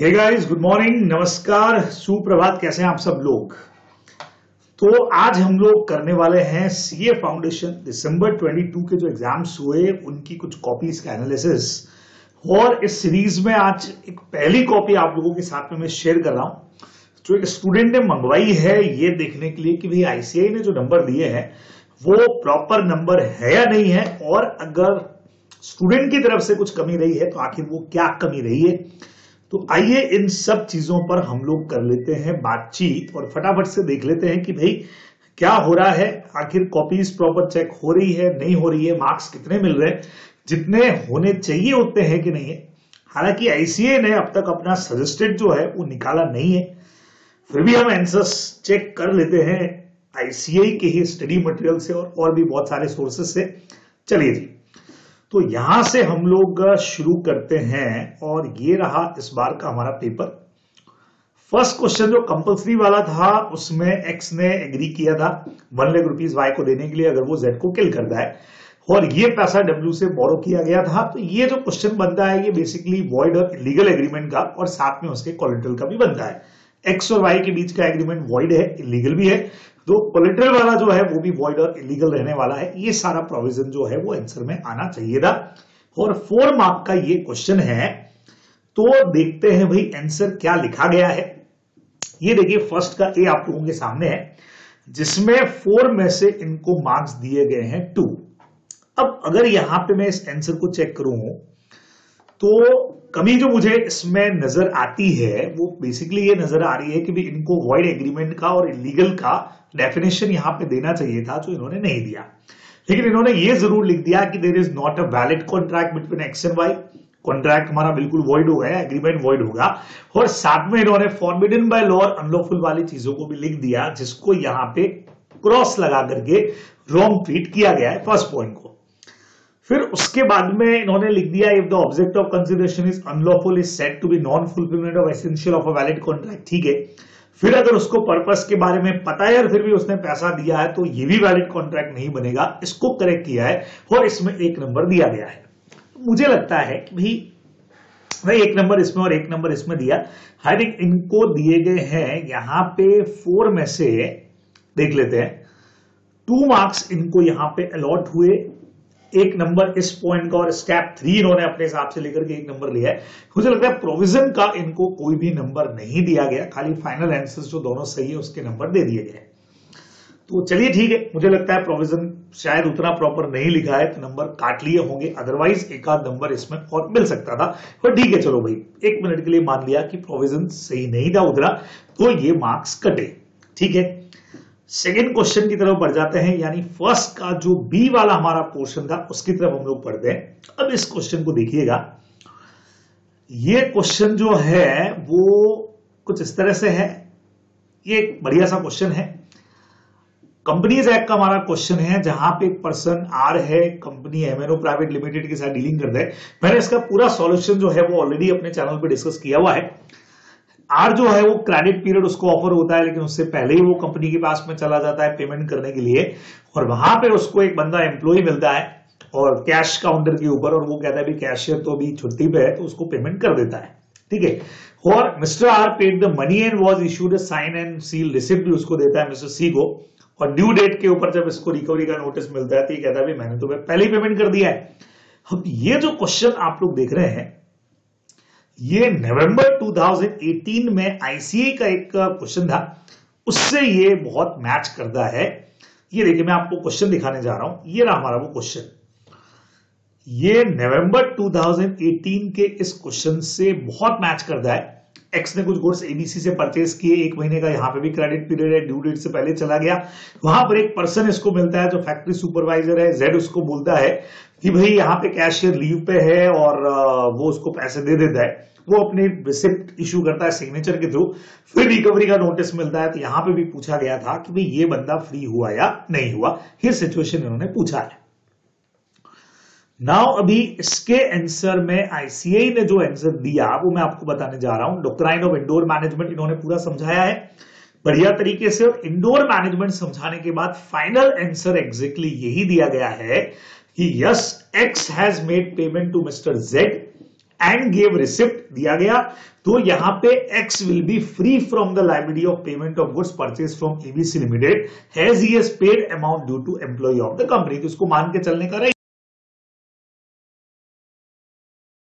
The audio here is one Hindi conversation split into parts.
हे गाइस गुड मॉर्निंग नमस्कार, सुप्रभात, कैसे हैं आप सब लोग? तो आज हम लोग करने वाले हैं सीए फाउंडेशन दिसंबर 22 के जो एग्ज़ाम्स हुए, उनकी कुछ कॉपीज का एनालिसिस और इस सीरीज़ में आज एक पहली कॉपी आप लोगों के साथ में मैं शेयर कर रहा हूँ। जो एक स्टूडेंट ने मंगवाई है, ये देखने के लिए कि भाई आईसीआई ने जो नंबर दिए हैं, वो प्रॉपर नंबर है या नहीं है? और अगर स्टूडेंट की तरफ़ से कुछ कमी रही है तो आखिर वो क्या कमी रही है? तो आइए इन सब चीज़ों पर हम लोग कर लेते हैं बातचीत और फटाफट से देख लेते हैं कि भाई क्या हो रहा है? आखिर कॉपीज प्रॉपर चेक हो रही है नहीं हो रही है? मार्क्स कितने मिल रहे हैं? जितने होने चाहिए उतने हैं कि नहीं है? हालाँकि आईसीए ने अब तक अपना सजेस्टेड जो है वो निकाला नहीं है। फिर भी हम आंसर्स चेक कर लेते हैं आईसीआई के ही स्टडी मटेरियल से और, और भी बहुत सारे सोर्सेस से। चलिए जी। तो यहाँ से हम लोग शुरू करते हैं और ये रहा इस बार का हमारा पेपर फ़र्स्ट क्वेश्चन जो कंपल्सरी वाला था, उसमें एक्स ने एग्री किया था वन लाख रुपीज़ वाई को देने के लिए, अगर वो जेड को किल करता है। और ये पैसा डब्ल्यू से बोरो किया गया था। तो ये जो क्वेश्चन बनता है, ये बेसिकली वॉइड और इलीगल एग्रीमेंट का, और साथ में उसके कोलेट्रल का भी बनता है। एक्स और वाई के बीच का एग्रीमेंट वॉइड है इलीगल भी है। तो कोलेट्रल वाला जो है, वो भी वॉइड और इलीगल रहने वाला है। ये सारा प्रोविज़न जो है, वो आंसर में आना चाहिए था। और फोर मार्क का ये क्वेश्चन है तो देखते हैं भाई आंसर क्या लिखा गया है। ये देखिए फ़र्स्ट का ए आप लोगों के सामने है, जिसमें फोर में से इनको मार्क्स दिए गए हैं टू अब अगर यहाँ पे मैं इस आंसर को चेक करूँ तो कमी जो मुझे इसमें नज़र आती है, वो बेसिकली ये नज़र आ रही है कि भी इनको वॉइड एग्रीमेंट का और इलीगल का डेफिनेशन यहाँ पे देना चाहिए था, जो इन्होंने नहीं दिया। लेकिन इन्होंने ये ज़रूर लिख दिया कि there is not a valid contract between X and Y contract हमारा बिल्कुल वॉइड हो गया एग्रीमेंट वॉइड होगा और साथ में इन्होंने फॉर्बिडन बाय लॉ और अनलॉफुल वाली चीज़ों को भी लिख दिया, जिसको यहाँ पे क्रॉस लगा करके रॉन्ग ट्रीट किया गया है फ़र्स्ट पॉइंट को। फिर उसके बाद में इन्होंने लिख दिया if the object of consideration is unlawful is said to be non fulfilment of essential of a valid contract ठीक है। फिर अगर उसको पर्पस के बारे में पता है और फिर भी उसने पैसा दिया है तो ये भी वैलिड कॉन्ट्रैक्ट नहीं बनेगा। इसको करेक्ट किया है और इसमें एक नंबर दिया गया है। मुझे लगता है कि भाई भाई एक नंबर इसमें और एक नंबर इसमें दिया। आई थिंक इनको दिए गए हैं। यहाँ पे फोर में से, देख लेते हैं टू मार्क्स इनको यहाँ पे अलॉट हुए। एक नंबर इस पॉइंट का और स्टेप थ्री इन्होंने अपने हिसाब से लेकर के एक नंबर लिया है। मुझे लगता है प्रोविज़न का इनको कोई भी नंबर नहीं दिया गया। खाली फाइनल आंसर जो दोनों सही है, उसके नंबर दे दिए गए तो चलिए ठीक है, मुझे लगता है प्रोविज़न शायद उतना प्रॉपर नहीं लिखा है तो नंबर काट लिए होंगे। अदरवाइज़ एक आध नंबर इसमें और मिल सकता था। पर ठीक है, चलो भाई, एक मिनट के लिए मान लिया कि प्रोविज़न सही नहीं था उतना तो ये मार्क्स कटे। ठीक है? सेकेंड क्वेश्चन की तरफ़ बढ़ जाते हैं, यानी फ़र्स्ट का जो बी वाला हमारा पोर्शन था, उसकी तरफ़ हम लोग पढ़ते हैं। अब इस क्वेश्चन को देखिएगा। ये क्वेश्चन जो है, वो कुछ इस तरह से है। ये एक बढ़िया सा क्वेश्चन है। कंपनीज़ एक्ट का हमारा क्वेश्चन है, जहाँ पे एक पर्सन आर है कंपनी एमएनओ प्राइवेट लिमिटेड के साथ डीलिंग करता है। मैंने इसका पूरा सॉल्यूशन जो है, वो ऑलरेडी अपने चैनल पे डिस्कस किया हुआ है। आर जो है वो क्रेडिट पीरियड उसको ऑफ़र होता है, लेकिन उससे पहले ही वो कंपनी के पास में चला जाता है पेमेंट करने के लिए, और वहाँ पे उसको एक बंदा एम्प्लॉय मिलता है, और कैश काउंटर के ऊपर, और वो कहता है भी कैशियर तो अभी छुट्टी पे है तो उसको पेमेंट कर देता है। ठीक है? और mister R paid the money and was issued sign and seal receipt उसको देता है मिस्टर सी को, और ड्यू डेट के ऊपर जब इसको रिकवरी का नोटिस मिलता है तो ये कहता है मैंने तुम्हें पहले ही पेमेंट कर दिया है। अब ये जो क्वेश्चन आप लोग देख रहे हैं ये नवंबर 2018 में आईसीए का एक क्वेश्चन था। उससे ये बहुत मैच करता है। ये देखिए, मैं आपको क्वेश्चन दिखाने जा रहा हूँ। ये रहा हमारा वो क्वेश्चन ये नवंबर 2018 के इस क्वेश्चन से बहुत मैच करता है। एक्स ने कुछ गुड्स एबीसी से परचेज किए। एक महीने का यहाँ पे भी क्रेडिट पीरियड है। ड्यू डेट से पहले चला गया। वहाँ पर एक पर्सन इसको मिलता है जो फैक्ट्री सुपरवाइजर है। जेड उसको बोलता है कि भाई यहाँ पे कैशियर लीव पे है और वो उसको पैसे दे देता है। वो अपने रिसिप्ट इशू करता है सिग्नेचर के थ्रू फिर रिकवरी का नोटिस मिलता है। तो यहाँ पे भी पूछा गया था कि भाई ये बंदा फ्री हुआ या नहीं हुआ। ये सिचुएशन इन्होंने पूछा है। नाउ अभी इसके आंसर में आईसीआई ने जो आंसर दिया, वो मैं आपको बताने जा रहा हूँ। डॉक्टराइन ऑफ़ इंडोर मैनेजमेंट इन्होंने पूरा समझाया है। बढ़िया तरीके से और इंडोर मैनेजमेंट समझाने के बाद फाइनल आंसर एग्जैक्टली यही दिया गया है कि yes X has made payment to mister Z and gave receipt दिया गया। तो यहाँ पे X will be free from the liability of payment of goods purchase from ABC limited has he has paid amount due to employ of the company तो इसको मान के चलने का रही।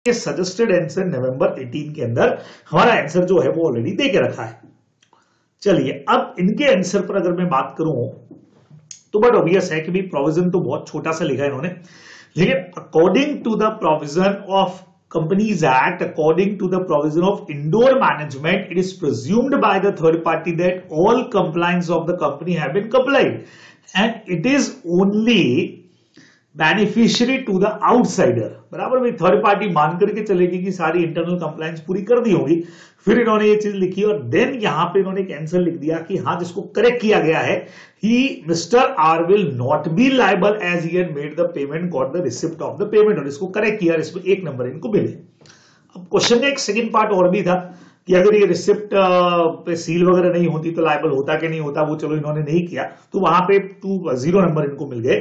सजेस्टेड आंसर नवंबर 18 के अंदर। हमारा आंसर जो है वो ऑलरेडी दे के रखा है। चलिए, अब इनके आंसर पर अगर मैं बात करूँ तो बट ऑबियस है कि भाई प्रोविज़न तो बहुत छोटा सा लिखा है इन्होंने। लेकिन according to the provision of companies act according to the provision of indoor management it is presumed by the third party that all compliance of the company have and it is only beneficiary to the outsider बराबर भाई थर्ड पार्टी मान करके चलेगी कि सारी इंटरनल कंप्लायंस पूरी कर दी होगी। फिर इन्होंने ये चीज़ लिखी और देन यहाँ पे इन्होंने एक आंसर लिख दिया कि हाँ जिसको करेक्ट किया गया है ही mister R will not be liable as he made the payment got the receipt of the payment और इसको करेक्ट किया इसमें एक नंबर इनको मिले। अब क्वेश्चन का एक सेकेंड पार्ट और भी था कि अगर ये रिसिप्ट पे सील वगैरह नहीं होती तो लाइबल होता कि नहीं होता, वो चलो इन्होंने नहीं किया। तो वहाँ पे टू ज़ीरो नंबर इनको मिल गए।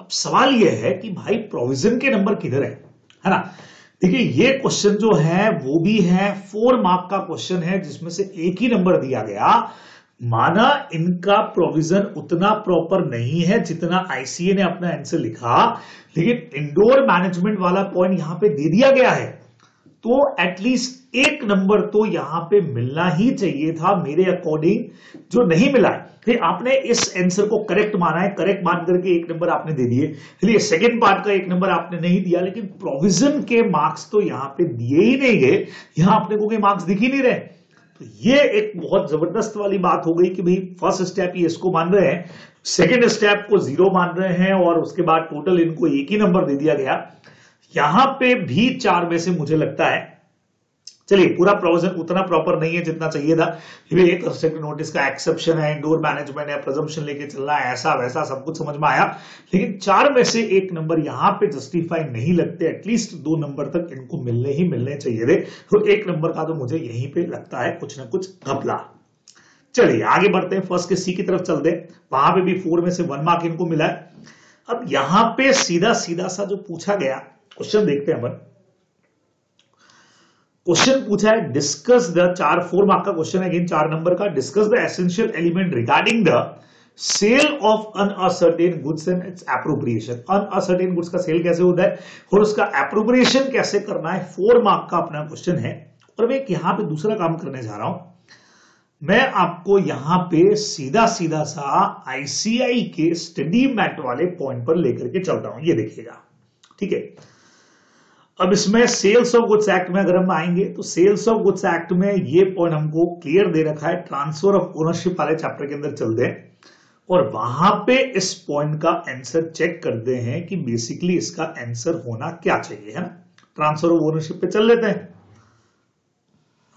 अब सवाल यह है कि भाई प्रोविज़न के नंबर किधर है? है ना? देखिए, ये क्वेश्चन जो है, वो भी है फोर मार्क का क्वेश्चन है, जिसमें से एक ही नंबर दिया गया। माना इनका प्रोविज़न उतना प्रॉपर नहीं है जितना आईसीए ने अपना आंसर लिखा, लेकिन इंडोर मैनेजमेंट वाला पॉइंट यहाँ पे दे दिया गया है। तो एटलीस्ट एक नंबर तो यहाँ पे मिलना ही चाहिए था मेरे अकॉर्डिंग जो नहीं मिला है। फिर आपने इस आंसर को करेक्ट माना है करेक्ट मान करके एक नंबर आपने दे दिए। चलिए सेकेंड पार्ट का एक नंबर आपने नहीं दिया, लेकिन प्रोविज़न के मार्क्स तो यहाँ पे दिए ही नहीं गए। यहाँ अपने को मार्क्स दिख ही नहीं रहे। तो ये एक बहुत ज़बरदस्त वाली बात हो गई कि भाई फ़र्स्ट स्टेप ये इसको मान रहे हैं। सेकेंड स्टेप को ज़ीरो मान रहे हैं और उसके बाद टोटल इनको एक ही नंबर दे दिया गया। यहाँ पे भी चार में से मुझे लगता है चलिए, पूरा प्रोविज़न उतना प्रॉपर नहीं है जितना चाहिए था। एक नोटिस का एक्सेप्शन है इंडोर मैनेजमेंट है प्रजम्पशन लेके चलना है, ऐसा वैसा सब कुछ समझ में आया। लेकिन चार में से एक नंबर यहाँ पे जस्टिफाई नहीं लगते एटलीस्ट दो नंबर तक इनको मिलने ही मिलने चाहिए थे। तो एक नंबर का तो मुझे यहीं पे लगता है, कुछ ना कुछ घपला। चलिए, आगे बढ़ते हैं फ़र्स्ट के सी की तरफ़ चलते वहाँ पे भी फोर में से वन मार्क इनको मिला है। अब यहाँ पे सीधा सीधा सा जो पूछा गया क्वेश्चन देखते हैं अपन। क्वेश्चन पूछा है डिस्कस द चार फोर मार्क का क्वेश्चन है चार नंबर का discuss the essential element regarding the sale of unascertained goods and its appropriation unascertained goods का सेल कैसे होता है? और उसका एप्रोप्रिएशन कैसे करना है? फोर मार्क का अपना क्वेश्चन है। और मैं यहाँ पे दूसरा काम करने जा रहा हूँ। मैं आपको यहाँ पे सीधा सीधा सा आईसीआई के स्टडी मैट वाले पॉइंट पर लेकर के चलता हूँ। ये देखिएगा। ठीक है? अब इसमें सेल्स ऑफ़ गुड्स एक्ट में अगर हम आएँगे तो सेल्स ऑफ़ गुड्स एक्ट में ये पॉइंट हमको क्लियर दे रखा है ट्रांसफ़र ऑफ़ ओनरशिप वाले चैप्टर के अंदर चलते हैं। और वहाँ पे इस पॉइंट का आंसर चेक करते हैं कि बेसिकली इसका आंसर होना क्या चाहिए, है ना? ट्रांसफ़र ऑफ़ ओनरशिप पे चल लेते हैं।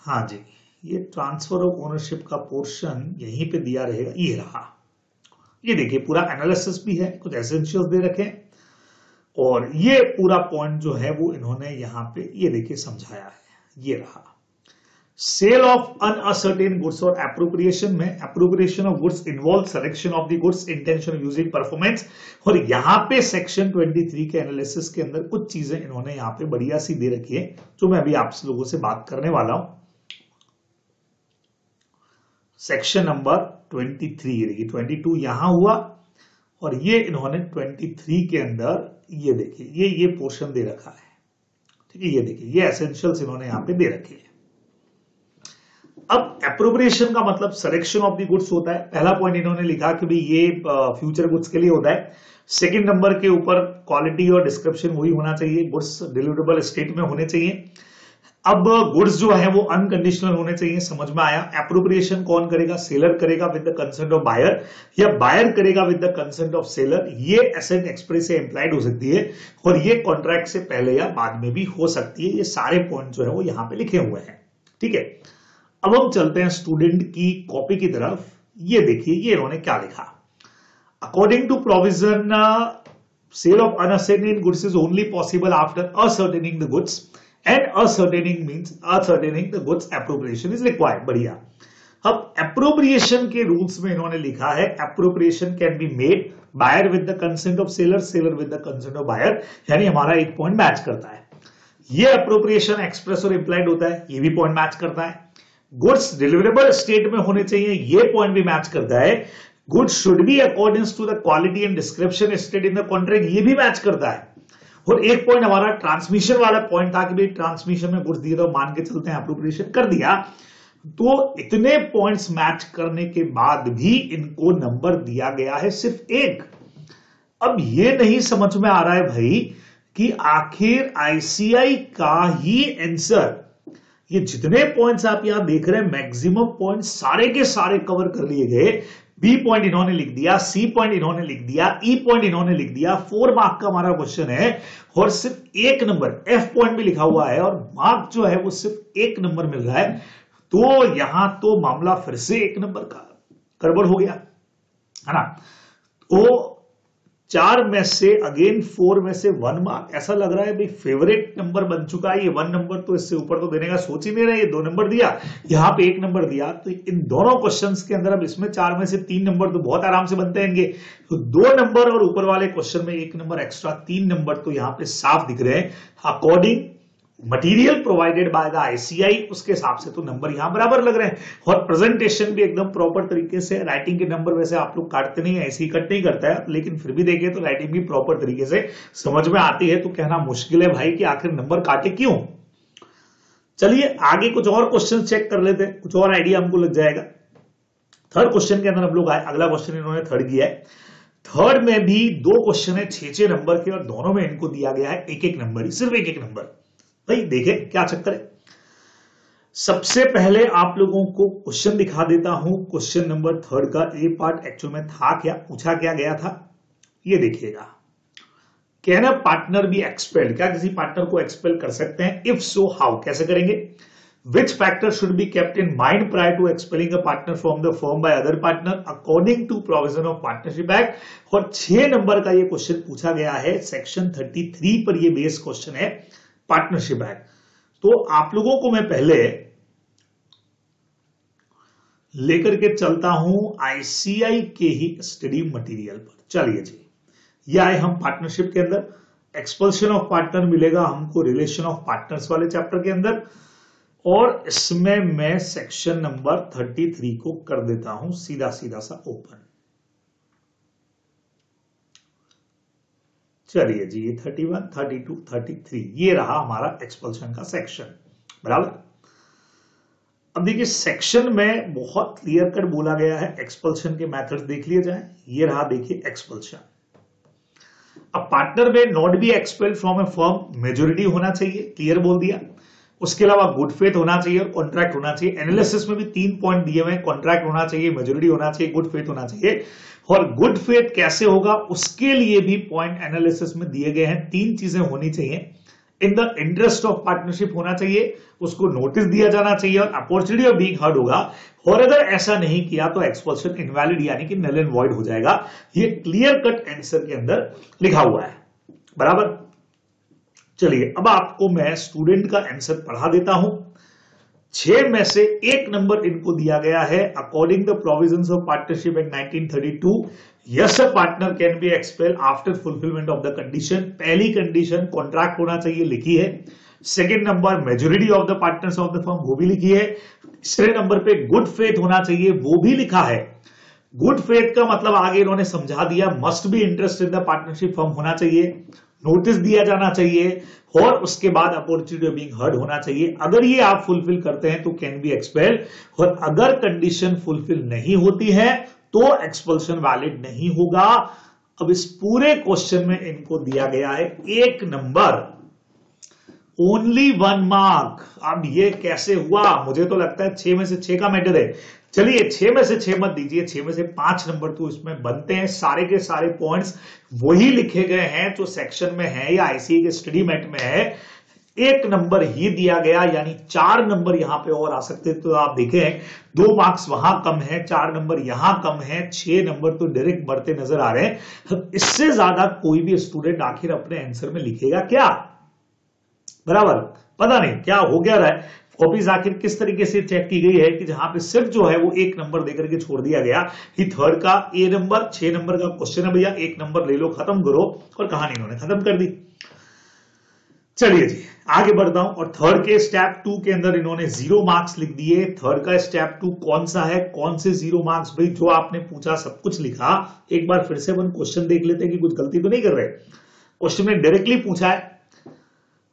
हाँ जी, ये ट्रांसफ़र ऑफ़ ओनरशिप का पोर्शन यहीं पे दिया रहेगा, ये रहा। ये देखिए, पूरा एनालिसिस भी है, कुछ एसेंशियल दे रखे हैं। और ये पूरा पॉइंट जो है वो इन्होंने यहाँ पे, ये देखिए समझाया है, ये रहा। सेल ऑफ़ अनअसर्टेन गुड्स और अप्रोप्रिएशन में appropriation of goods involve selection of the goods intention using performance और यहाँ पे सेक्शन 23 के एनालिसिस के अंदर कुछ चीज़ें इन्होंने यहाँ पे बढ़िया सी दे रखी है, जो मैं अभी आप लोगों से बात करने वाला हूँ। सेक्शन नंबर 23 देखिए 22 यहाँ हुआ। और ये इन्होंने 23 के अंदर ये देखिए, ये ये पोर्शन दे रखा है। ठीक है, ये देखिए, ये एसेंशियल्स इन्होंने यहाँ पे दे रखे हैं। अब अप्रोप्रिएशन का मतलब सिलेक्शन ऑफ़ द गुड्स होता है। पहला पॉइंट इन्होंने लिखा कि भाई ये फ्यूचर गुड्स के लिए होता है। सेकंड नंबर के ऊपर क्वालिटी और डिस्क्रिप्शन वही होना चाहिए। गुड्स डिलीवरेबल स्टेट में होने चाहिए। अब गुड्स जो है वो अनकंडीशनल होने चाहिए, समझ में आया। अप्रोप्रिएशन कौन करेगा? सेलर करेगा with the consent of buyer या बायर करेगा with the consent of seller ये एसेंट एक्सप्रेस से एम्प्लाइड हो सकती है और ये कॉन्ट्रैक्ट से पहले या बाद में भी हो सकती है। ये सारे पॉइंट जो है वो यहाँ पे लिखे हुए हैं। ठीक है? अब हम चलते हैं स्टूडेंट की कॉपी की तरफ़। ये देखिए, ये इन्होंने क्या लिखा। According to provision sale of unascertained goods is only possible after ascertaining the goods and ascertaining means ascertaining the goods appropriation is required बढ़िया। अब अप्रोप्रिएशन के रूल्स में इन्होंने लिखा है appropriation can be made buyer with the consent of seller seller with the consent of buyer यानी हमारा एक पॉइंट मैच करता है। ये अप्रोप्रिएशन एक्सप्रेस और इंप्लाइड होता है, ये भी पॉइंट मैच करता है। गुड्स डिलीवरेबल स्टेट में होने चाहिए, ये पॉइंट भी मैच करता है। Goods should be according to the quality and description state in the contract ये भी मैच करता है। और एक पॉइंट हमारा ट्रांसमिशन वाला पॉइंट था कि भाई ट्रांसमिशन में गुड्स दिए तो मान के चलते हैं अप्रोप्रिएशन कर दिया। तो इतने पॉइंट्स मैच करने के बाद भी इनको नंबर दिया गया है सिर्फ़ एक। अब ये नहीं समझ में आ रहा है भाई कि आखिर आईसीआई का ही आंसर ये जितने पॉइंट्स आप यहाँ देख रहे हैं मैक्सिमम पॉइंट सारे के सारे कवर कर लिए गए। बी पॉइंट इन्होंने लिख दिया सी पॉइंट इन्होंने लिख दिया ई e पॉइंट इन्होंने लिख दिया फोर मार्क का हमारा क्वेश्चन है और सिर्फ़ एक नंबर एफ़ पॉइंट भी लिखा हुआ है और मार्क जो है वो सिर्फ़ एक नंबर मिल रहा है। तो यहाँ तो मामला फिर से एक नंबर का गड़बड़ हो गया, है ना? तो चार में से अगेन फोर में से वन मार्क ऐसा लग रहा है भाई फेवरेट नंबर बन चुका है। ये वन नंबर तो इससे ऊपर तो देने का सोच ही नहीं रहा। ये दो नंबर दिया, यहाँ पे एक नंबर दिया। तो इन दोनों क्वेश्चंस के अंदर अब इसमें चार में से तीन नंबर तो बहुत आराम से बनते हैं इनके तो दो नंबर और ऊपर वाले क्वेश्चन में एक नंबर एक्स्ट्रा तीन नंबर तो यहाँ पे साफ़ दिख रहे हैं। According material provided by the ICI उसके हिसाब से तो नंबर यहाँ बराबर लग रहे हैं। और प्रेजेंटेशन भी एकदम प्रॉपर तरीके से राइटिंग के नंबर वैसे आप लोग काटते नहीं ऐसे ही कट नहीं करता है। लेकिन फिर भी देखिए तो राइटिंग भी प्रॉपर तरीके से समझ में आती है। तो कहना मुश्किल है भाई कि आखिर नंबर काटे क्यों? चलिए, आगे कुछ और क्वेश्चन चेक कर लेते हैं। कुछ और आइडिया हमको लग जाएगा। थर्ड क्वेश्चन के अंदर हम लोग आए। अगला क्वेश्चन इन्होंने थर्ड किया है। थर्ड में भी दो क्वेश्चन है छह छह नंबर के और दोनों में इनको दिया गया है। एक एक नंबर सिर्फ़ एक एक नंबर भाई देखे क्या चक्कर है। सबसे पहले आप लोगों को क्वेश्चन दिखा देता हूँ। क्वेश्चन नंबर थर्ड का ए पार्ट एक्चुअल में था क्या, पूछा क्या गया था? ये देखिएगा। कहना पार्टनर भी एक्सपेल क्या किसी पार्टनर को एक्सपेल कर सकते हैं? इफ़ सो हाउ कैसे करेंगे? Which factor should be kept in mind prior to expelling partner from the firm by other partner according to provision of partnership act और छह नंबर का ये क्वेश्चन पूछा गया है। सेक्शन 33 पर ये बेस क्वेश्चन है। पार्टनरशिप एक्ट तो आप लोगों को मैं पहले लेकर के चलता हूँ आईसीआई के ही स्टडी मटेरियल पर। चलिए जी, ये आए हम पार्टनरशिप के अंदर। एक्सपल्शन ऑफ़ पार्टनर मिलेगा हमको रिलेशन ऑफ़ पार्टनर्स वाले चैप्टर के अंदर। और इसमें मैं सेक्शन नंबर 33 को कर देता हूँ सीधा सीधा सा ओपन चलिए जी, ये thirty one thirty two thirty three ये रहा हमारा एक्सपल्शन का सेक्शन बराबर? अब देखिए सेक्शन में बहुत क्लियर कट बोला गया है एक्सपल्शन के मेथड्स देख लिए जाए, ये रहा देखिए एक्सपल्शन अब partner may not be expel from a firm majority होना चाहिए क्लियर बोल दिया. उसके अलावा गुड फेथ होना चाहिए और कॉन्ट्रैक्ट होना चाहिए. एनालिसिस में भी तीन पॉइंट दिए हुए कॉन्ट्रैक्ट होना चाहिए मेजोरिटी होना चाहिए गुड फेथ होना चाहिए. और गुड फेथ कैसे होगा, उसके लिए भी पॉइंट एनालिसिस में दिए गए हैं। तीन चीज़ें होनी चाहिए। In the interest of partnership होना चाहिए, उसको नोटिस दिया जाना चाहिए और अपॉर्चुनिटी ऑफ़ बीइंग हर्ड होगा। और अगर ऐसा नहीं किया तो एक्सपल्शन इनवैलिड यानी कि नल एंड वॉइड हो जाएगा। ये क्लियर कट आंसर के अंदर लिखा हुआ है। बराबर? चलिए, अब आपको मैं स्टूडेंट का आंसर पढ़ा देता हूँ। छह में से एक नंबर इनको दिया गया है according the provision of partnership act 1932 yes a partner can be expel after fulfilment of the condition पहली कंडीशन कॉन्ट्रैक्ट होना चाहिए, लिखी है. Second number majority of the partners of the firm वो भी लिखी है. तीसरे नंबर पे गुड फेथ होना चाहिए, वो भी लिखा है. गुड फेथ का मतलब आगे इन्होंने समझा दिया must be interest in the partnership firm होना चाहिए. नोटिस दिया जाना चाहिए और उसके बाद अपॉर्चुनिटी बीइंग हर्ड होना चाहिए। अगर ये आप फुलफिल करते हैं तो कैन बी एक्सपेल और अगर कंडीशन फुलफिल नहीं होती है तो एक्सपल्शन वैलिड नहीं होगा। अब इस पूरे क्वेश्चन में इनको दिया गया है। एक नंबर ओनली वन मार्क अब ये कैसे हुआ? मुझे तो लगता है छह में से छह का मैटर है। चलिए, छह में से छह मत दीजिए, छह में से पाँच नंबर तो इसमें बनते हैं। सारे के सारे पॉइंट्स वही लिखे गए हैं जो सेक्शन में है या आईसी के स्टडी मेट में है। एक नंबर ही दिया गया, यानी चार नंबर यहाँ पे और आ सकते तो आप देखें, दो मार्क्स वहाँ कम है, चार नंबर यहाँ कम है, छह नंबर तो डायरेक्ट बढ़ते नज़र आ रहे हैं। इससे ज़्यादा कोई भी स्टूडेंट आखिर अपने आंसर में लिखेगा क्या? बराबर। पता नहीं, क्या हो गया रहा है? कॉपीज आखिर किस तरीके से चेक की गई है कि जहाँ पे सिर्फ़ जो है वो एक नंबर देकर के छोड़ दिया गया कि थर्ड का ए नंबर, छह नंबर का क्वेश्चन है, भैया, एक नंबर ले लो, खत्म करो, और कहानी इन्होंने खत्म कर दी। चलिए जी, आगे बढ़ता हूँ, और थर्ड के स्टेप टू के अंदर इन्होंने ज़ीरो मार्क्स लिख दिए। थर्ड का स्टेप टू कौन सा है? कौन से ज़ीरो मार्क्स? भाई, जो आपने पूछा, सब कुछ लिखा। एक बार फिर से अपन क्वेश्चन देख लेते हैं कि कुछ गलती तो नहीं कर रहे। क्वेश्चन में डायरेक्टली पूछा है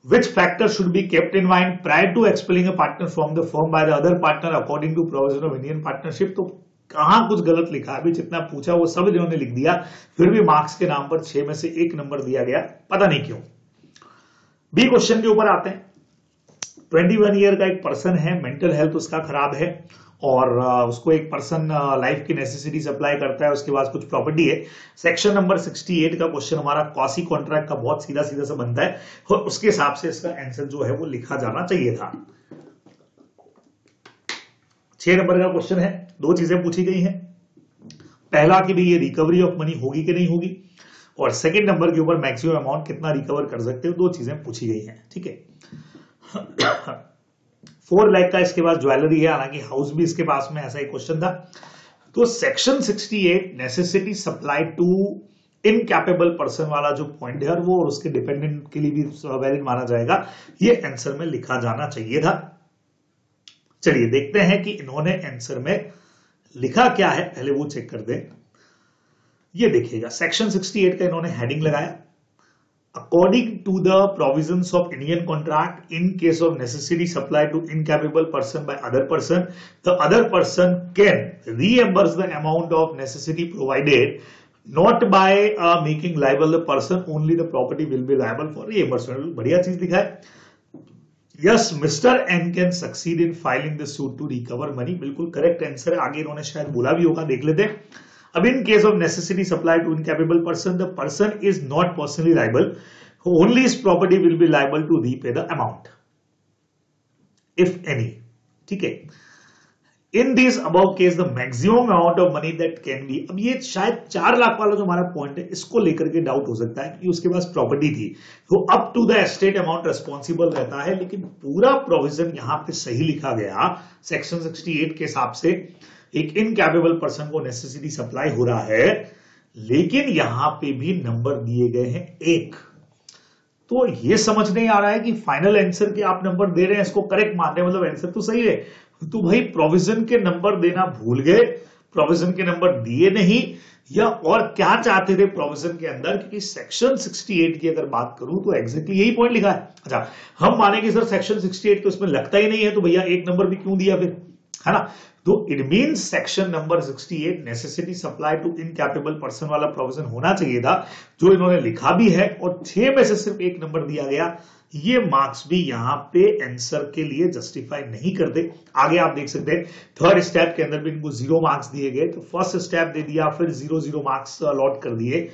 which factor should be kept in mind prior to expelling a partner from the firm by the other partner according to provision of Indian partnership तो कहाँ कुछ गलत लिखा अभी जितना पूछा वो सब इन्होंने लिख दिया फिर भी मार्क्स के नाम पर छह में से एक नंबर दिया गया पता नहीं क्यों बी क्वेश्चन के ऊपर आते हैं 21 ईयर का एक पर्सन है मेंटल हेल्थ उसका खराब है और उसको एक पर्सन लाइफ की नेसेसिटी सप्लाई करता है, उसके बाद कुछ प्रॉपर्टी है। सेक्शन नंबर 68 का क्वेश्चन हमारा कॉसी कॉन्ट्रैक्ट का बहुत सीधा सीधा सा बनता है। और उसके हिसाब से इसका आंसर जो है वो लिखा जाना चाहिए था। छह नंबर का क्वेश्चन है। दो चीज़ें पूछी गई हैं। पहला कि भाई ये रिकवरी ऑफ़ मनी होगी कि नहीं होगी? और सेकेंड नंबर के ऊपर मैक्सिमम अमाउंट कितना रिकवर कर सकते हो? दो चीज़ें पूछी गई हैं। ठीक है। फोर लैख का इसके पास ज्वेलरी है, हालाँकि हाउस भी इसके पास में, ऐसा ही क्वेश्चन था। तो section 68 necessity supply to incapable person वाला जो पॉइंट है, वो और उसके डिपेंडेंट के लिए भी वैलिड माना जाएगा। ये आंसर में लिखा जाना चाहिए था। चलिए देखते हैं कि इन्होंने आंसर में लिखा क्या है, पहले वो चेक कर दें। ये देखिएगा सेक्शन 68 का इन्होंने हेडिंग लगाया। According to the provision of Indian contract in case of necessity supply to incapable person by other person the other person can reimburse the amount of necessity provided not by making liable the person only the property will be liable for reimbursement बढ़िया चीज़ दिखा है। Yes mister N can succeed in filing the suit to recover money बिल्कुल करेक्ट आंसर है। आगे इन्होंने शायद बोला भी होगा देख लेते अब in case of necessity supplied to incapable person, the person is not personally liable. Only his property will be liable to repay the amount, if any. ठीक है? In this above case the maximum amount of money that can be अब ये शायद चार लाख वाला जो हमारा पॉइंट है इसको लेकर के डाउट हो सकता है कि उसके पास प्रॉपर्टी थी। तो up to the estate amount responsible रहता है लेकिन पूरा प्रोविज़न यहाँ पे सही लिखा गया। सेक्शन 68 के हिसाब से एक इनकैपेबल पर्सन को नेसेसिटी सप्लाई हो रहा है लेकिन यहाँ पे भी नंबर दिए गए हैं एक। तो ये समझ नहीं आ रहा है कि फाइनल आंसर के आप नंबर दे रहे हैं, इसको करेक्ट मान रहे हैं मतलब आंसर तो सही है। तो भाई प्रोविज़न के नंबर देना भूल गए प्रोविज़न के नंबर दिए नहीं, या और क्या चाहते थे प्रोविज़न के अंदर? क्योंकि सेक्शन 68 की अगर बात करूँ तो एग्जैक्टली यही पॉइंट लिखा है। अच्छा हम माने कि सर सेक्शन 68 तो इसमें लगता ही नहीं है तो भैया एक नंबर भी क्यों दिया फिर? है ना? तो it mean section number 68 necessity supply to incapable person वाला प्रोविज़न होना चाहिए था, जो इन्होंने लिखा भी है, और छह में से सिर्फ़ एक नंबर दिया गया, ये मार्क्स भी यहाँ पे आंसर के लिए जस्टिफाई नहीं करते। आगे आप देख सकते हैं थर्ड स्टेप के अंदर भी इनको ज़ीरो मार्क्स दिए गए तो फ़र्स्ट स्टेप दे दिया, फिर ज़ीरो ज़ीरो मार्क्स अलॉट कर दिए।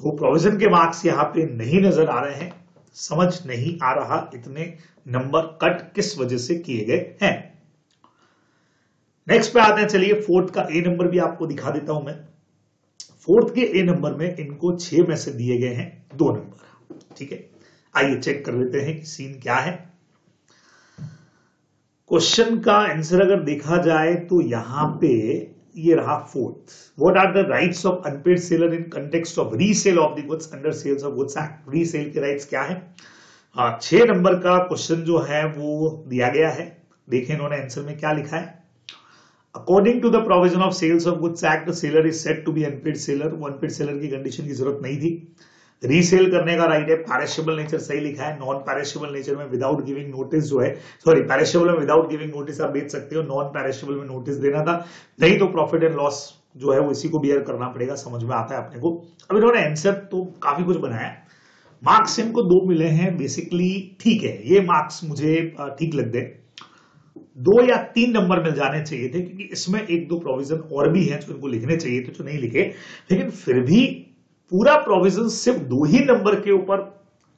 वो प्रोविज़न के मार्क्स यहाँ पे नहीं नज़र आ रहे हैं, समझ नहीं आ रहा इतने नंबर कट किस वजह से किए गए हैं। नेक्स्ट पे आते हैं, चलिए फोर्थ का ए नंबर भी आपको दिखा देता हूँ मैं। फोर्थ के ए नंबर में इनको छह में से दिए गए हैं दो नंबर ठीक है? आइए चेक कर लेते हैं कि सीन क्या है। क्वेश्चन का आंसर अगर देखा जाए तो यहाँ पे ये रहा fourth what are the rights of unpaid seller in context of resale of the goods under sales of goods act resale के राइट्स क्या है? छह नंबर का क्वेश्चन जो है वो दिया गया है। देखें इन्होंने आंसर में क्या लिखा है। According to the provision of sales of goods act the seller is said to be unpaid seller वो अनपेड सेलर की कंडीशन की ज़रूरत नहीं थी। रीसेल करने का राइट है। पैरिशेबल नेचर सही लिखा है। नॉन पैरिशेबल नेचर में विदाउट गिविंग नोटिस जो है सॉरी पैरिशेबल में विदाउट गिविंग नोटिस आप बेच सकते हो। नॉन पैरिशेबल में नोटिस देना था। नहीं तो प्रॉफिट एंड लॉस जो है वो इसी को बियर करना पड़ेगा। समझ में आता है अपने को। अब इन्होंने आंसर तो काफ़ी कुछ बनाया। मार्क्स इनको दो मिले हैं। बेसिकली ठीक है। ये मार्क्स मुझे ठीक लग गए। दो या तीन नंबर मिल जाने चाहिए थे, क्योंकि इसमें एक दो प्रोविज़न और भी हैं जो इनको लिखने चाहिए थे, जो नहीं लिखे। लेकिन फिर भी पूरा प्रोविज़न सिर्फ़ दो ही नंबर के ऊपर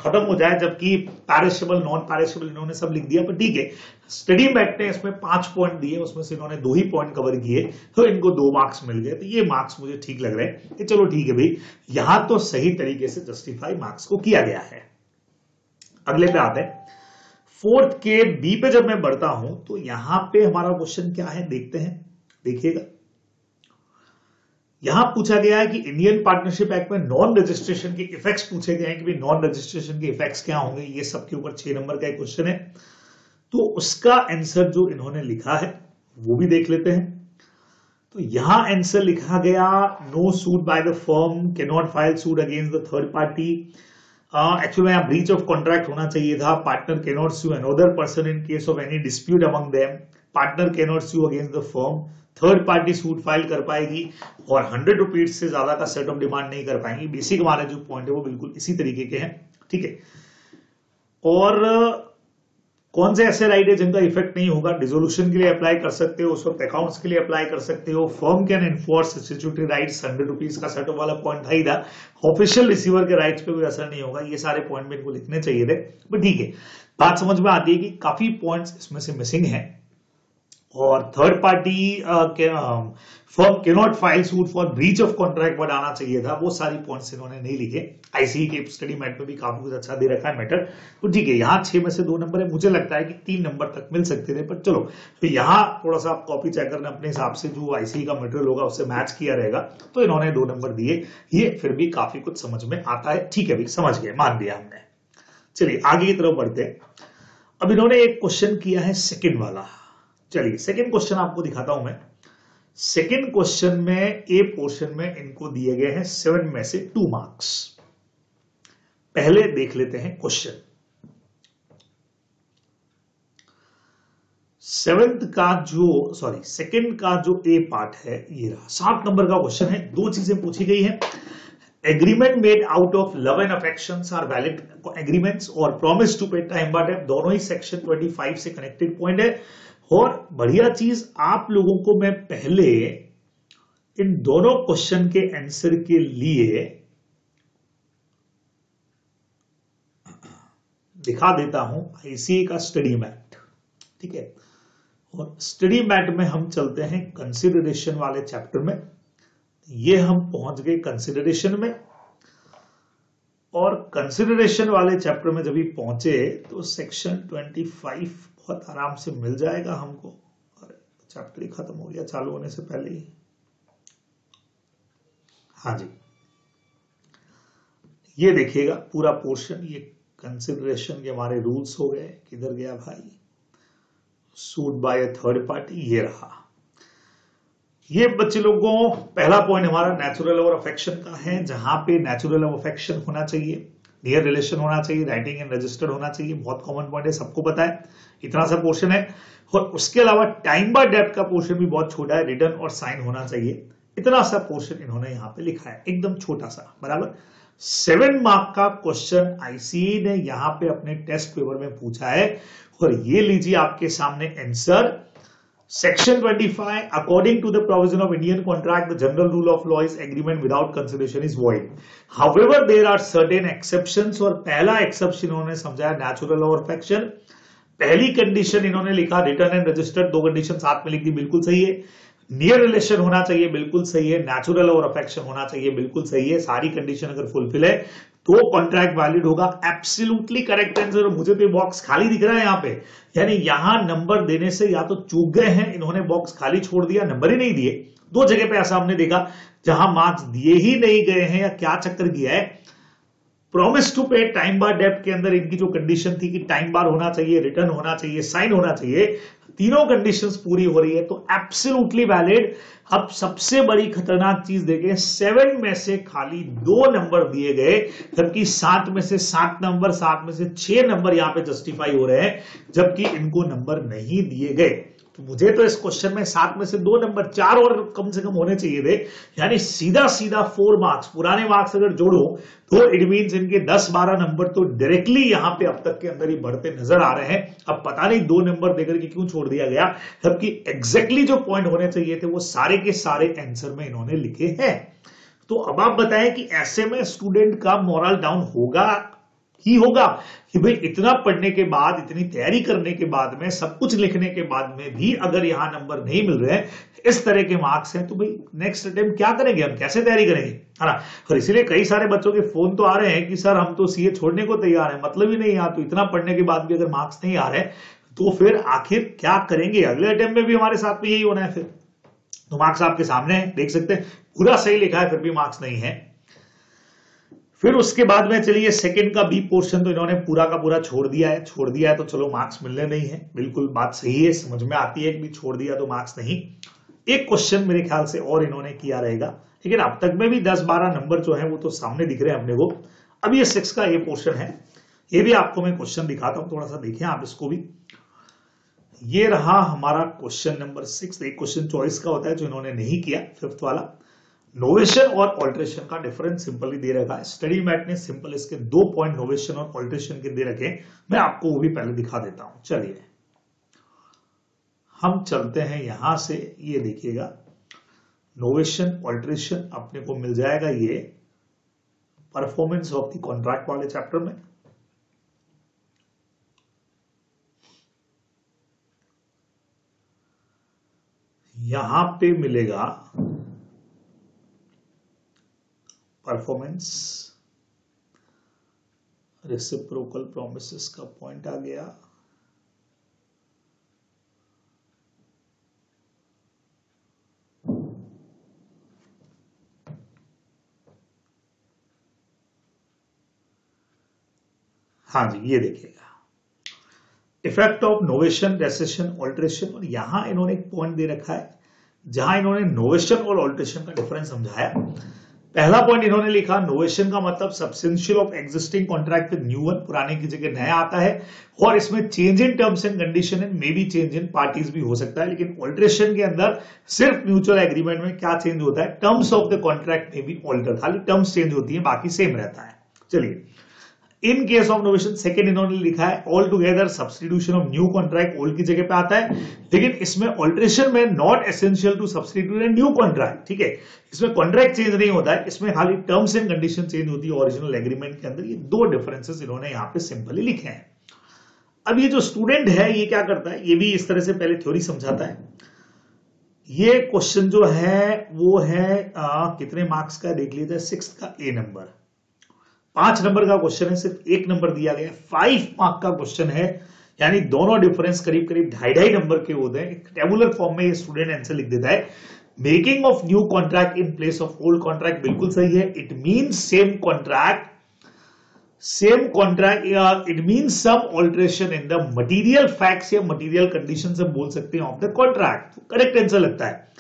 खत्म हो जाए, जबकि पैरिशेबल नॉन पैरिशेबल इन्होंने सब लिख दिया, पर ठीक है। स्टडी मैट ने इसमें पाँच पॉइंट दिए, उसमें से इन्होंने दो ही पॉइंट कवर किए तो इनको दो मार्क्स मिल गए। तो ये मार्क्स मुझे ठीक लग रहे हैं कि चलो ठीक है भाई, यहाँ तो सही तरीके से जस्टिफाई मार्क्स को किया गया है। अगले पे आते हैं। फोर्थ के बी पे जब मैं बढ़ता हूँ तो यहाँ पे हमारा क्वेश्चन क्या है? देखते हैं। देखिएगा। यहाँ पूछा गया है कि इंडियन पार्टनरशिप एक्ट में नॉन रजिस्ट्रेशन के इफेक्ट्स पूछे गए हैं कि नॉन रजिस्ट्रेशन के इफेक्ट्स क्या होंगे? ये सबके ऊपर छह नंबर का क्वेश्चन है। तो उसका आंसर जो इन्होंने लिखा है, वो भी देख लेते हैं। तो यहाँ आंसर लिखा गया no suit by the firm can not file suit against the third party actually यहाँ ब्रीच ऑफ़ कॉन्ट्रैक्ट होना चाहिए था। Partner can not sue another person in case of any dispute among them partner can not sue against the firm third party suit file कर पाएगी और हंड्रेड रुपीज़ से ज़्यादा का सेट ऑफ़ डिमांड नहीं कर पाएँगी। बेसिक हमारे जो पॉइंट है, वो बिल्कुल इसी तरीके के हैं। ठीक है? और कौन से ऐसे राइट है जिनका इफ़ेक्ट नहीं होगा? डिजोल्यूशन के लिए अप्लाई कर सकते हो, उस वक्त अकाउंट्स के लिए अप्लाई कर सकते हो। Firm can enforce its statutory rights hundred rupees का सेटअप वाला पॉइंट था ही था। ऑफिशियल रिसीवर के राइट्स पे कोई असर नहीं होगा। ये सारे पॉइंट में इनको लिखने चाहिए थे। बट ठीक है, बात समझ में आती है कि काफ़ी पॉइंट्स इसमें से मिसिंग है। और third party firm can not file suit for breach of contract आना चाहिए था, वो सारी पॉइंट्स इन्होंने नहीं लिखे। आईसी के स्टडी मैट में भी काफ़ी कुछ अच्छा दे रखा है मैटर तो ठीक है, यहाँ छह में से दो नंबर है। मुझे लगता है कि तीन नंबर तक मिल सकते थे, पर चलो। तो यहाँ थोड़ा सा आप कॉपी चेक करना अपने हिसाब से जो आईसी का मटेरियल होगा, उससे मैच किया रहेगा। तो इन्होंने दो नंबर दिए। ये फिर भी काफ़ी कुछ समझ में आता है। ठीक है भी समझ गए, मान दिया हमने। चलिए, आगे की तरफ़ बढ़ते अब इन्होंने एक क्वेश्चन किया है सेकेंड वाला। चलिए सेकेंड क्वेश्चन आपको दिखाता हूँ मैं। सेकेंड क्वेश्चन में ए पोर्शन में इनको दिए गए हैं सेवन में से टू मार्क्स पहले देख लेते हैं क्वेश्चन सेवेंथ का जो सॉरी सेकंड का जो ए पार्ट है, ये रहा। सात नंबर का क्वेश्चन है, दो चीज़ें पूछी गई है। Agreement made out of love and affection are valid agreements और promise to pay time but दोनों ही सेक्शन 25 से कनेक्टेड पॉइंट है। और बढ़िया चीज़ आप लोगों को मैं पहले इन दोनों क्वेश्चन के आंसर के लिए दिखा देता हूँ आईसीए का स्टडी मैट ठीक है? और स्टडी मैट में हम चलते हैं कंसिडरेशन वाले चैप्टर में। ये हम पहुँच गए कंसिडरेशन में। और कंसिडरेशन वाले चैप्टर में जब भी पहुँचे तो सेक्शन 25 बहुत आराम से मिल जाएगा हमको। अरे चैप्टर ही खत्म हो गया, चालू होने से पहले ही। हाँ जी। ये देखिएगा, पूरा पोर्शन ये कंसिडरेशन के हमारे रूल्स हो गए। किधर गया भाई? सूट बाय थर्ड पार्टी ये रहा। ये बच्चे लोगों, पहला पॉइंट हमारा नेचुरल और अफेक्शन का है, जहाँ पे नेचुरल और अफेक्शन होना चाहिए। नियर रिलेशन होना चाहिए राइटिंग एंड रजिस्टर्ड होना चाहिए, बहुत कॉमन पॉइंट है, सबको पता है, इतना सा पोर्शन है। और उसके अलावा टाइम बाय डेप्थ का पोर्शन भी बहुत छोटा है रिटर्न और साइन होना चाहिए। इतना सा पोर्शन इन्होंने यहाँ पे लिखा है, एकदम छोटा सा, बराबर। सेवन मार्क का क्वेश्चन आईसीए ने यहाँ पे अपने टेस्ट पेपर में पूछा है, और ये लीजिए आपके सामने answer section 25 according to the provision of Indian contract the general rule of law is agreement without consideration is void however there are certain exceptions और पहला एक्सेप्शन इन्होंने समझाया नेचुरल और फैक्शन पहली कंडीशन इन्होंने लिखा रिटर्न एंड रजिस्टर्ड दो कंडीशन साथ में लिख दी, बिल्कुल सही नियर रिलेशन होना चाहिए, बिल्कुल सही है नेचुरल और अफेक्शन होना चाहिए, बिल्कुल सही है, सारी कंडीशन अगर फुलफिल है तो कॉन्ट्रैक्ट वैलिड होगा। एब्सोल्युटली करेक्ट आंसर मुझे तो बॉक्स खाली दिख रहा है यहाँ पे। यानी यहाँ नंबर देने से या तो चूक गए हैं, इन्होंने बॉक्स खाली छोड़ दिया नंबर ही नहीं दिए। दो जगह पे ऐसा हमने देखा, जहाँ मार्क्स दिए ही नहीं गए हैं या क्या चक्कर किया है promise to pay time barred डेप्ट के अंदर इनकी जो कंडीशन थी कि टाइम बार होना चाहिए रिटर्न होना चाहिए साइन होना चाहिए, तीनों कंडीशंस पूरी हो रही है तो एब्सोल्युटली वैलिड अब सबसे बड़ी खतरनाक चीज़ देखें सेवन में से खाली दो नंबर दिए गए, जबकि सात में से सात नंबर सात में से छह नंबर यहाँ पे जस्टिफाई हो रहे हैं, जबकि इनको नंबर नहीं दिए गए। तो मुझे तो इस क्वेश्चन में सात में से दो नंबर चार और कम से कम होने चाहिए थे। यानी सीधा सीधा फोर मार्क्स पुराने मार्क्स अगर जोड़ो तो इट मीन इनके दस बारह नंबर तो डायरेक्टली यहाँ पे अब तक के अंदर ही बढ़ते नज़र आ रहे हैं। अब पता नहीं दो नंबर देकर के क्यों छोड़ दिया गया, जबकि एग्जैक्टली जो पॉइंट होने चाहिए थे, वो सारे के सारे आंसर में इन्होंने लिखे हैं। तो अब आप बताएँ कि ऐसे में स्टूडेंट का मॉरल डाउन होगा ही होगा कि भाई इतना पढ़ने के बाद, इतनी तैयारी करने के बाद में, सब कुछ लिखने के बाद में भी अगर यहाँ नंबर नहीं मिल रहे इस तरह के मार्क्स हैं तो भाई नेक्स्ट अटेम्प्ट क्या करेंगे, हम कैसे तैयारी करेंगे? है ना? और इसीलिए कई सारे बच्चों के फ़ोन तो आ रहे हैं कि, सर, हम तो सीए छोड़ने को तैयार है। मतलब ही नहीं यार तो इतना पढ़ने के बाद भी अगर मार्क्स नहीं आ रहे तो फिर आखिर क्या करेंगे? अगले अटेम्प्ट में भी हमारे साथ में यही होना है फिर। तो मार्क्स आपके सामने है, देख सकते हैं, पूरा सही लिखा है, फिर भी मार्क्स नहीं है। फिर उसके बाद में चलिए सेकंड का बी पोर्शन तो इन्होंने पूरा का पूरा छोड़ दिया है। छोड़ दिया है तो चलो मार्क्स मिलने नहीं है। बिल्कुल बात सही है, समझ में आती है कि छोड़ दिया तो मार्क्स नहीं। एक क्वेश्चन मेरे ख्याल से और इन्होंने किया रहेगा। लेकिन अब तक में भी 10-12 नंबर जो है वो तो सामने दिख रहे हैं अपने को। अब ये सिक्स का ये पोर्शन है। ये भी आपको मैं क्वेश्चन दिखाता हूँ, थोड़ा सा देखें आप इसको भी। ये रहा हमारा क्वेश्चन नंबर सिक्स एक क्वेश्चन चॉइस का होता है जो इन्होंने नहीं किया फिफ्थ वाला। नोवेशन और ऑल्ट्रेशन का डिफरेंस सिंपली दे रखा है स्टडी मैट ने सिंपल इसके दो पॉइंट नोवेशन और ऑल्ट्रेशन के दे रखे मैं आपको वो भी पहले दिखा देता हूँ चलिए हम चलते हैं यहाँ से ये देखिएगा नोवेशन ऑल्ट्रेशन अपने को मिल जाएगा ये परफॉर्मेंस ऑफ़ द कॉन्ट्रैक्ट वाले चैप्टर में यहाँ पे मिलेगा परफॉर्मेंस रेसिप्रोकल प्रोमिस का पॉइंट आ गया। हाँ जी, ये देखिएगा। Effect of novation rescission alteration और यहाँ इन्होंने एक पॉइंट दे रखा है, जहाँ इन्होंने नोवेशन और ऑल्ट्रेशन का डिफरेंस समझाया। पहला पॉइंट इन्होंने लिखा नोवेशन का मतलब substantial of existing contract with new one पुराने की जगह नया आता है, और इसमें change in terms and condition and may be change in parties भी हो सकता है, लेकिन ऑल्ट्रेशन के अंदर सिर्फ़ म्यूचुअल एग्रीमेंट में क्या चेंज होता है? टर्म्स ऑफ़ द कॉन्ट्रैक्ट में भी ऑल्टर खाली टर्म्स चेंज होती है, बाकी सेम रहता है। चलिए। In case of novation second इन्होंने लिखा है all together substitution of new contract old की जगह पे आता है लेकिन इसमें ऑल्ट्रेशन में not essential to substitute new contract ठीक है? इसमें कॉन्ट्रैक्ट चेंज नहीं होता है इसमें खाली टर्म्स एंड कंडीशन चेंज होती है ओरिजिनल एग्रीमेंट के अंदर ये दो डिफरेंसेस इन्होंने यहाँ पे सिंपली लिखे हैं। अब ये जो स्टूडेंट है ये क्या करता है? ये भी इस तरह से पहले थ्योरी समझाता है। ये क्वेश्चन जो है वो है आ, कितने मार्क्स का? देख लिया लीजिए सिक्स का ए नंबर पाँच नंबर का क्वेश्चन है, सिर्फ़ एक नंबर दिया गया फाइव मार्क का क्वेश्चन है। यानी दोनों डिफरेंस करीब करीब ढाई ढाई नंबर के होते हैं। टेबुलर फॉर्म में स्टूडेंट आंसर लिख देता है। Making of new contract in place of old contract बिल्कुल सही है। It mean same contract same contract it mean some alteration in the material facts या मटीरियल कंडीशन से बोल सकते हैं of the contract correct answer लगता है।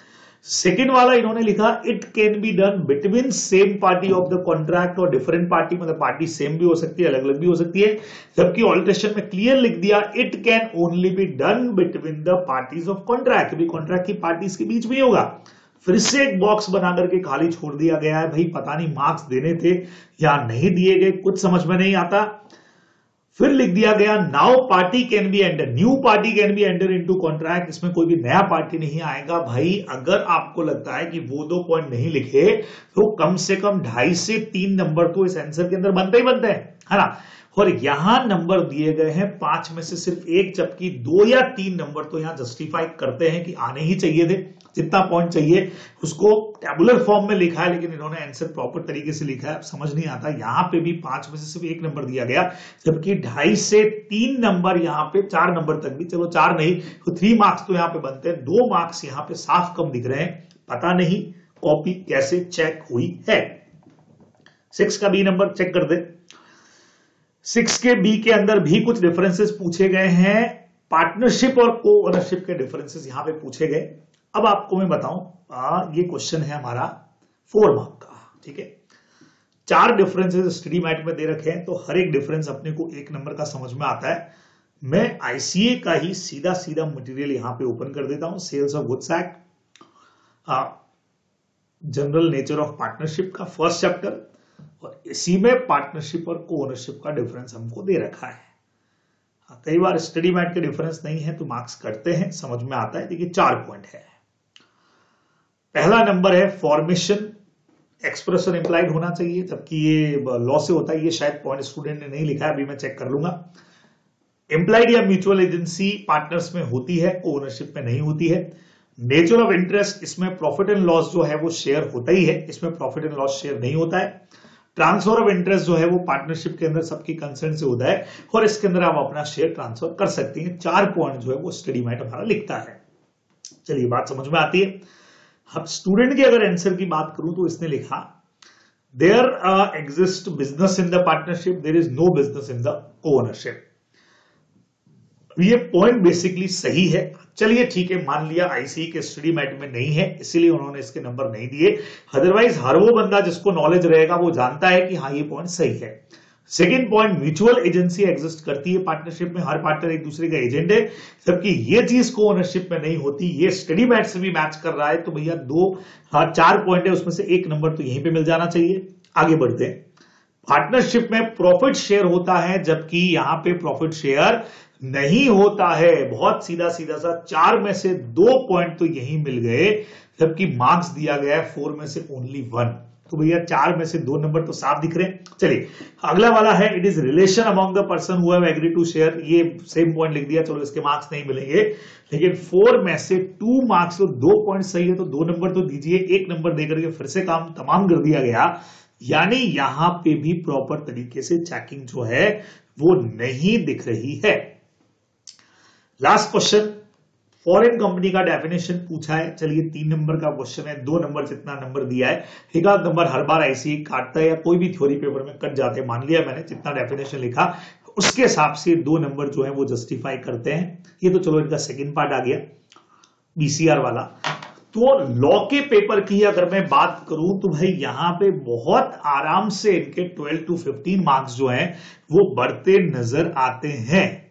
सेकेंड वाला इन्होंने लिखा it can be done between same party of the contract और डिफरेंट पार्टी मतलब पार्टी सेम भी हो सकती है अलग अलग भी हो सकती है। जबकि ऑल्ट्रेशन में क्लियर लिख दिया it can only be done between the parties of contract भी कॉन्ट्रैक्ट की पार्टीज़ के बीच में होगा। फिर से एक बॉक्स बना करके खाली छोड़ दिया गया है। भाई, पता नहीं मार्क्स देने थे या नहीं दिए गए, कुछ समझ में नहीं आता। फिर लिख दिया गया now party can be enter new party can be enter into contract इसमें कोई भी नया पार्टी नहीं आएगा। भाई, अगर आपको लगता है कि वो दो पॉइंट नहीं लिखे तो कम से कम ढाई से तीन नंबर तो इस आंसर के अंदर बनते ही बनते हैं, है ना? और यहाँ नंबर दिए गए हैं, पाँच में से सिर्फ़ एक, जबकि दो या तीन नंबर तो यहाँ जस्टिफाई करते हैं कि आने ही चाहिए थे। जितना पॉइंट चाहिए, उसको टेबुलर फॉर्म में लिखा है, लेकिन इन्होंने आंसर प्रॉपर तरीके से लिखा है। समझ नहीं आता, यहाँ पे भी पाँच में से सिर्फ़ एक नंबर दिया गया, जबकि ढाई से तीन नंबर यहाँ पे, चार नंबर तक भी, चलो चार नहीं तो थ्री मार्क्स तो यहाँ पे बनते हैं। दो मार्क्स यहाँ पे साफ़ कम दिख रहे हैं, पता नहीं कॉपी कैसे चेक हुई है। सिक्स का बी नंबर चेक कर दे। सिक्स के बी के अंदर भी कुछ डिफरेंसेस पूछे गए हैं। पार्टनरशिप और को ओनरशिप के डिफरेंसेस यहाँ पे पूछे गए। अब आपको मैं बताऊँ ये क्वेश्चन है हमारा फोर मार्क का, ठीक है? चार डिफरेंसेस स्टडी मैट में दे रखे हैं तो हर एक डिफरेंस अपने को एक नंबर का समझ में आता है। मैं आईसीए का ही सीधा सीधा मटेरियल यहाँ पे ओपन कर देता हूँ sales of goods act general nature of partnership का फ़र्स्ट चैप्टर और इसी में पार्टनरशिप और को ओनरशिप का डिफरेंस हमको दे रखा है। कई बार स्टडी मैट के डिफरेंस नहीं है तो मार्क्स कटते हैं, समझ में आता है, देखिए चार पॉइंट है। पहला नंबर है फॉर्मेशन एक्सप्रेशन इंप्लाइड होना चाहिए, जबकि ये लॉ से होता है, ये शायद पॉइंट स्टूडेंट ने नहीं लिखा है, अभी मैं चेक कर लूँगा। एम्प्लाइड या म्यूचुअल एजेंसी पार्टनर्स में होती है ओनरशिप में नहीं होती है। नेचर ऑफ़ इंटरेस्ट इसमें प्रॉफिट एंड लॉस जो है, वो शेयर होता ही है, इसमें प्रॉफिट एंड लॉस शेयर नहीं होता है। ट्रांसफ़र ऑफ़ इंटरेस्ट जो है, वो पार्टनरशिप के अंदर सबकी कंसर्न से होता है, और इसके अंदर आप अपना शेयर ट्रांसफ़र कर सकते हैं। चार पॉइंट जो है, वो स्टडी माइट हमारा लिखता है। चलिए, बात समझ में आती है। स्टूडेंट के अगर आंसर की बात करूँ तो इसने लिखा there exist business in the partnership there is no business in the ownership ये पॉइंट बेसिकली सही है। चलिए ठीक है, मान लिया आईसी के स्टडी मैट में नहीं है, इसीलिए उन्होंने इसके नंबर नहीं दिए। अदरवाइज़ हर वो बंदा जिसको नॉलेज रहेगा, वो जानता है कि हाँ ये पॉइंट सही है। Second point mutual agency exist करती है पार्टनरशिप में, हर पार्टनर एक दूसरे का एजेंट है, जबकि ये चीज़ को ओनरशिप में नहीं होती, ये स्टडी मैट से भी मैच कर रहा है तो भैया दो हाँ चार पॉइंट है, उसमें से एक नंबर तो यहीं पे मिल जाना चाहिए। आगे बढ़ते हैं। पार्टनरशिप में प्रॉफिट शेयर होता है, जबकि यहाँ पे प्रॉफिट शेयर नहीं होता है। बहुत सीधा सीधा सा, चार में से दो पॉइंट तो यही मिल गए, जबकि मार्क्स दिया गया है फोर में से ओनली वन तो भैया चार में से दो नंबर तो साफ़ दिख रहे हैं। चलिए, अगला वाला है it is relation among the person agree to share ये सेम पॉइंट लिख दिया, चलो इसके मार्क्स नहीं मिलेंगे। लेकिन फोर में से टू मार्क्स तो दो पॉइंट सही है तो दो नंबर तो दीजिए, एक नंबर देकर के फिर से काम तमाम कर दिया गया। यानी यहाँ पे भी प्रॉपर तरीके से चेकिंग जो है, वो नहीं दिख रही है। लास्ट क्वेश्चन फॉरेन कंपनी का डेफिनेशन पूछा है। चलिए, तीन नंबर का क्वेश्चन है। दो नंबर जितना नंबर दिया है। एक नंबर हर बार ऐसे काटता है या कोई भी थ्योरी पेपर में कट जाते हैं। मान लिया मैंने जितना डेफिनेशन लिखा, उसके हिसाब से दो नंबर जो है वो जस्टिफाई करते हैं। ये तो चलो इनका सेकेंड पार्ट आ गया बीसीआर वाला। तो लॉ के पेपर की अगर मैं बात करूँ तो भाई यहाँ पे बहुत आराम से इनके 12 टू 15 मार्क्स जो हैं, वो बढ़ते नज़र आते हैं।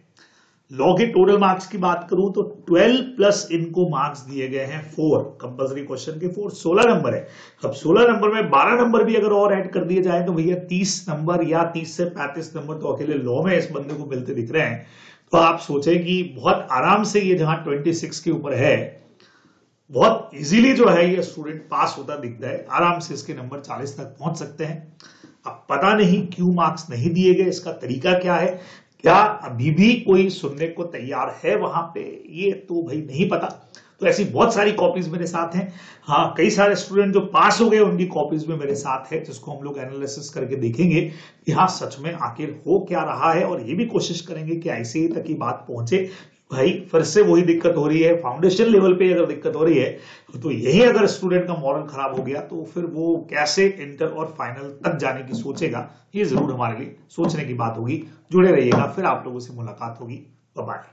लॉ के टोटल मार्क्स की बात करूँ तो 12 प्लस इनको मार्क्स दिए गए हैं फोर कंपलसरी क्वेश्चन के फोर 16 नंबर है। अब 16 नंबर में 12 नंबर भी अगर और ऐड कर दिए जाए तो भैया 30 नंबर या 30 से 35 नंबर तो अकेले लॉ में इस बंदे को मिलते दिख रहे हैं। तो आप सोचें कि बहुत आराम से ये जहाँ 26 के ऊपर है, बहुत इजीली जो है ये स्टूडेंट पास होता दिखता है आराम से इसके नंबर 40 तक पहुँच सकते हैं। अब पता नहीं क्यों मार्क्स नहीं दिए गए, इसका तरीका क्या है? क्या अभी भी कोई सुनने को तैयार है वहाँ पे? ये तो भाई नहीं पता। तो ऐसी बहुत सारी कॉपीज मेरे साथ हैं। हाँ कई सारे स्टूडेंट जो पास हो गए, उनकी कॉपीज भी मेरे साथ है, जिसको हम लोग एनालिसिस करके देखेंगे कि हाँ सच में आखिर हो क्या रहा है? और ये भी कोशिश करेंगे कि ऐसे ही तक की बात पहुँचे। भाई फिर से वही दिक्कत हो रही है। फाउंडेशन लेवल पे अगर दिक्कत हो रही है तो यही अगर स्टूडेंट का मॉरल खराब हो गया तो फिर वो कैसे इंटर और फाइनल तक जाने की सोचेगा, ये ज़रूर हमारे लिए सोचने की बात होगी। जुड़े रहिएगा, फिर आप लोगों से मुलाकात होगी। बाय